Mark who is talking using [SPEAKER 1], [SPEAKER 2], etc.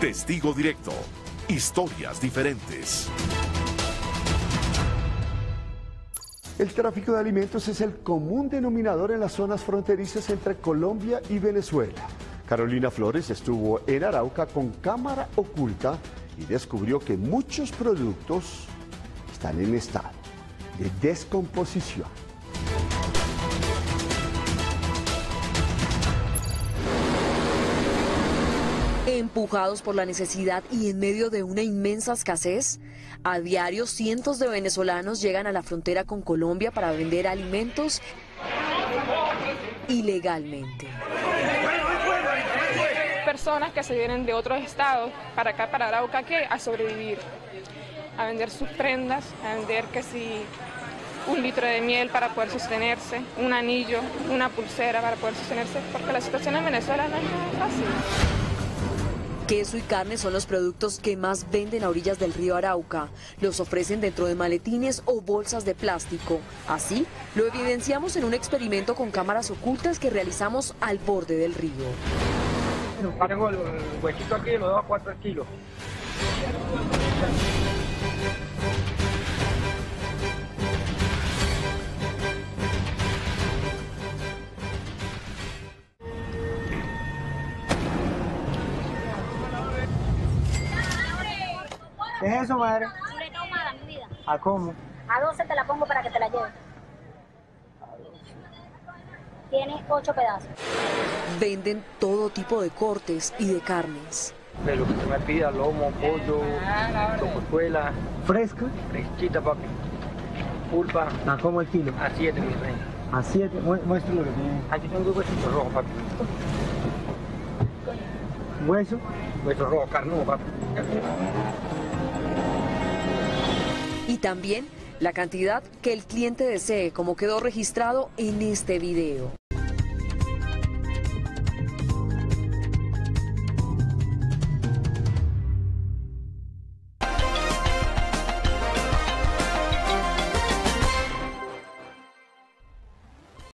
[SPEAKER 1] Testigo Directo. Historias diferentes.
[SPEAKER 2] El tráfico de alimentos es el común denominador en las zonas fronterizas entre Colombia y Venezuela. Carolina Flores estuvo en Arauca con cámara oculta y descubrió que muchos productos están en estado de descomposición.
[SPEAKER 3] Empujados por la necesidad y en medio de una inmensa escasez, a diario cientos de venezolanos llegan a la frontera con Colombia para vender alimentos ilegalmente.
[SPEAKER 4] Personas que se vienen de otros estados para acá, para Arauca, ¿qué? a sobrevivir, a vender sus prendas, a vender que si un litro de miel para poder sostenerse, un anillo, una pulsera para poder sostenerse, porque la situación en Venezuela no es fácil.
[SPEAKER 3] Queso y carne son los productos que más venden a orillas del río Arauca. Los ofrecen dentro de maletines o bolsas de plástico. Así lo evidenciamos en un experimento con cámaras ocultas que realizamos al borde del río.
[SPEAKER 5] Tengo el huesito aquí, lo doy a 4 kilos. ¿Qué es eso, madre?
[SPEAKER 6] Chuleta ahumada, mi vida.
[SPEAKER 5] ¿A cómo?
[SPEAKER 6] A 12 te la pongo para que te la lleves. Tiene 8 pedazos.
[SPEAKER 3] Venden todo tipo de cortes y de carnes.
[SPEAKER 5] De lo que se me pida, lomo, pollo, cocozuela. ¿Fresca? Fresquita, papi. Pulpa. ¿A cómo el kilo? A 7, mi rey. ¿A 7? Muestra lo que tiene. Aquí tengo huesito rojo, papi. ¿Hueso? Hueso rojo, carnudo, papi.
[SPEAKER 3] También la cantidad que el cliente desee, como quedó registrado en este video.